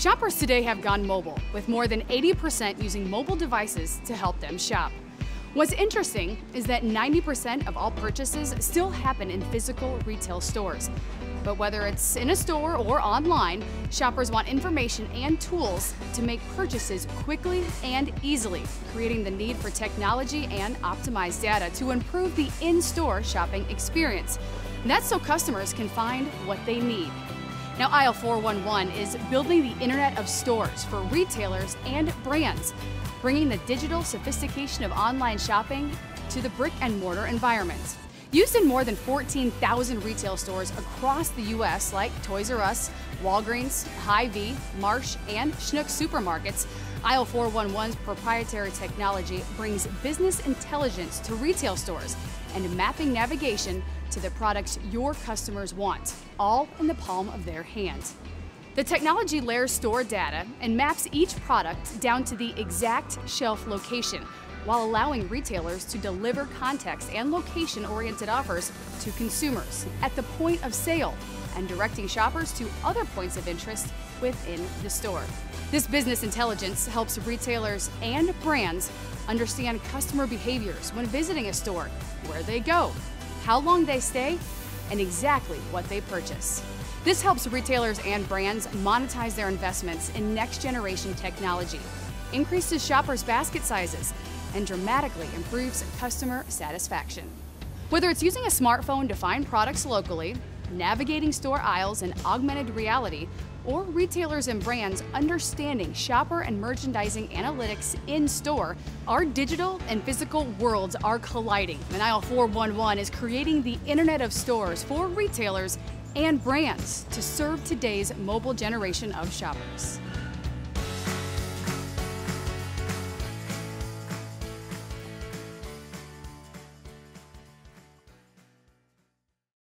Shoppers today have gone mobile, with more than 80% using mobile devices to help them shop. What's interesting is that 90% of all purchases still happen in physical retail stores. But whether it's in a store or online, shoppers want information and tools to make purchases quickly and easily, creating the need for technology and optimized data to improve the in store shopping experience. That's so customers can find what they need. Now, Aisle 411 is building the Internet of Stores for retailers and brands bringing the digital sophistication of online shopping to the brick and mortar environment. Used in more than 14,000 retail stores across the U.S., like Toys R Us, Walgreens, Hy-Vee, Marsh, and Schnucks supermarkets, Aisle 411's proprietary technology brings business intelligence to retail stores and mapping navigation to the products your customers want, all in the palm of their hand. The technology layers store data and maps each product down to the exact shelf location, while allowing retailers to deliver context and location oriented offers to consumers at the point of sale and directing shoppers to other points of interest within the store. This business intelligence helps retailers and brands understand customer behaviors when visiting a store, where they go, how long they stay, and exactly what they purchase. This helps retailers and brands monetize their investments in next generation technology, increases shoppers' basket sizes, and dramatically improves customer satisfaction. Whether it's using a smartphone to find products locally, navigating store aisles in augmented reality, or retailers and brands understanding shopper and merchandising analytics in store, our digital and physical worlds are colliding. And Aisle 411 is creating the Internet of Stores for retailers and brands to serve today's mobile generation of shoppers.